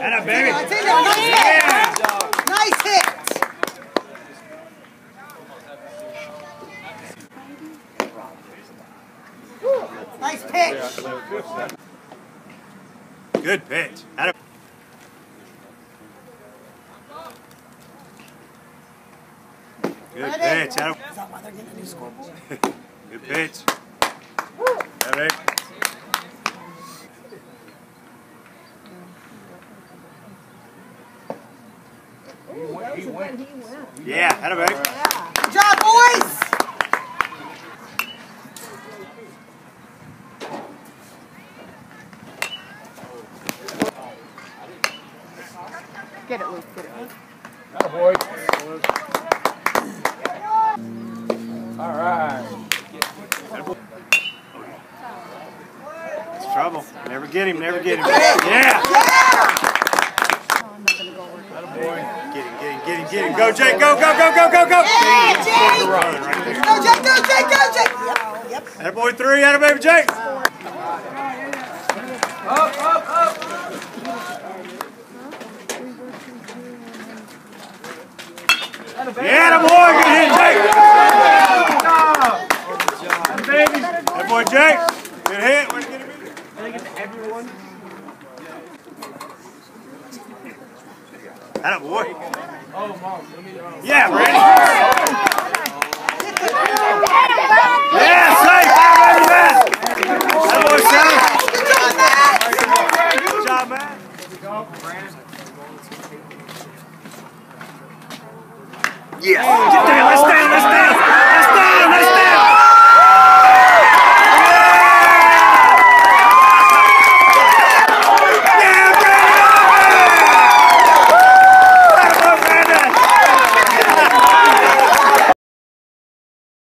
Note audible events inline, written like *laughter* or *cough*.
Baby. It's in there. Nice hit. Nice hit. Nice pitch. Good pitch. Good pitch. That Is that why they're getting a new scoreboard? *laughs* Good pitch. That baby. Yeah, that baby. Good job, boys. Get it, Luke. Get it. All right. It's trouble. Never get him. Never get him. Yeah. Get him. Get him. Get him. Get him. Go, Jake. Go. Go. Go. Go. Go. Go. Yeah, Jake. Running right there. Go, Jake. Go, Jake. Go, Jake. Yep. Yep. That boy three. That baby Jake. Up, up, up. Yeah, that boy. Good hit, Jake. Baby. That boy Jake. Good hit. Where'd get him? I think it's everyone. That boy. Oh, mom. Let me. Yeah, Brady. Yeah, safe. That man. That boy safe. Good job, Matt. Good job, man. Yeah. Get